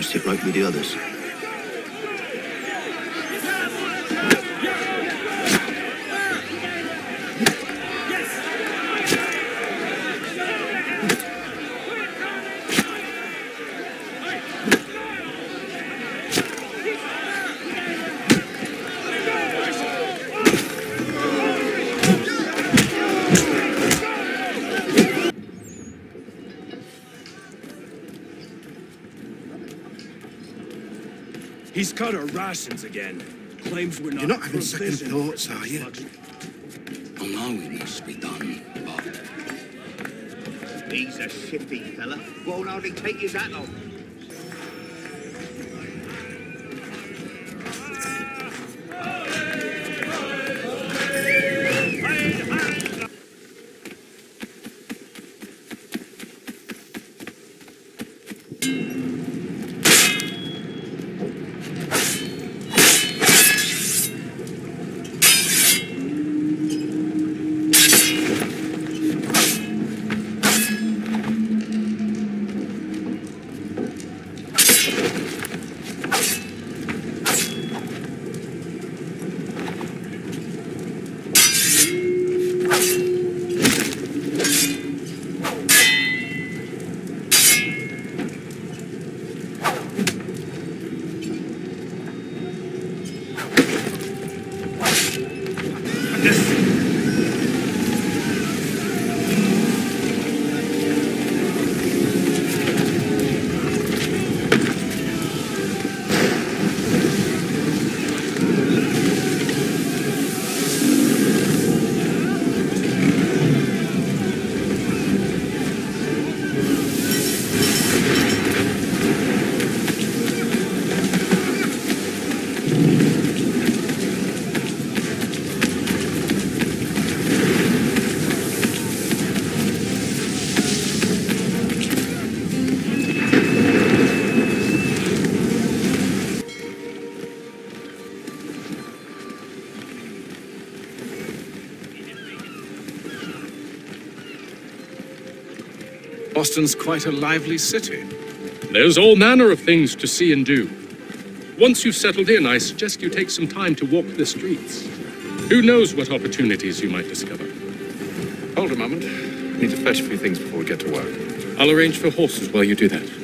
sit right with the others. He's cut our rations again. Claims we're not. You're not having second thoughts, are you? sludge. Allowing must be done, but He's a shifty fella. Won't hardly take his hat off. This Boston's quite a lively city. There's all manner of things to see and do. Once you've settled in, I suggest you take some time to walk the streets. Who knows what opportunities you might discover? Hold a moment. Need to fetch a few things before we get to work. I'll arrange for horses while you do that.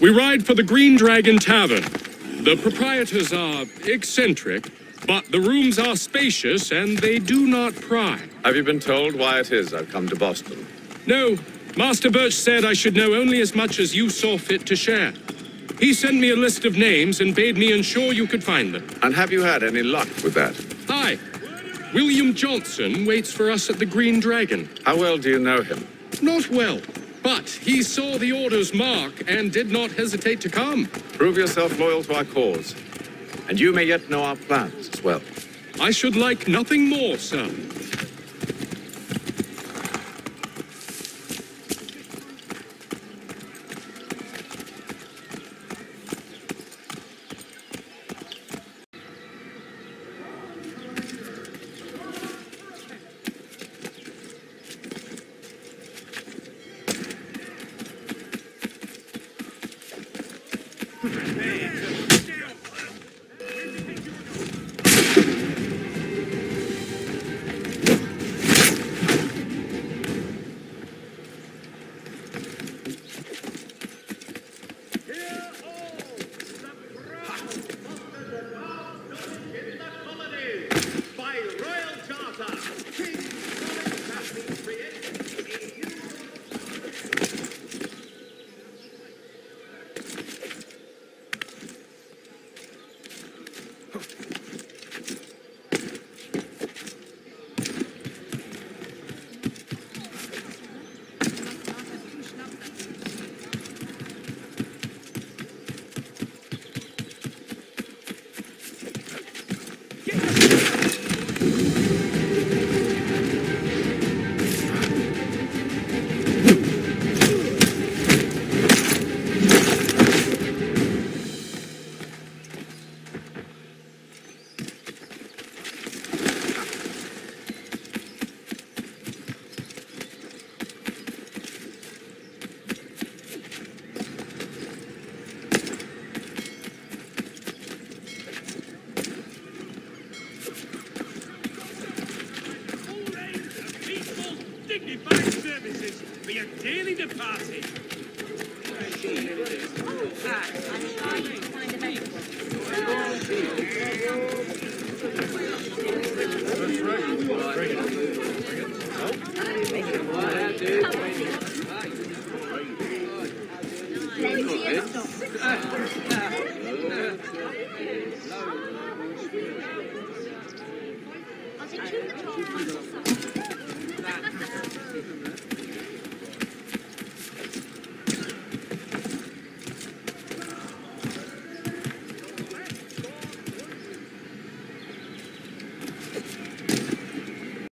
We ride for the Green Dragon Tavern. The proprietors are eccentric, but the rooms are spacious and they do not pry. Have you been told why it is I've come to Boston? No, Master Birch said I should know only as much as you saw fit to share. He sent me a list of names and bade me ensure you could find them. And have you had any luck with that? Hi, William Johnson waits for us at the Green Dragon. How well do you know him? Not well, but he saw the order's mark and did not hesitate to come. Prove yourself loyal to our cause. And you may yet know our plans as well. I should like nothing more, sir. for your daily departing. That's right. Bring it. Bring it.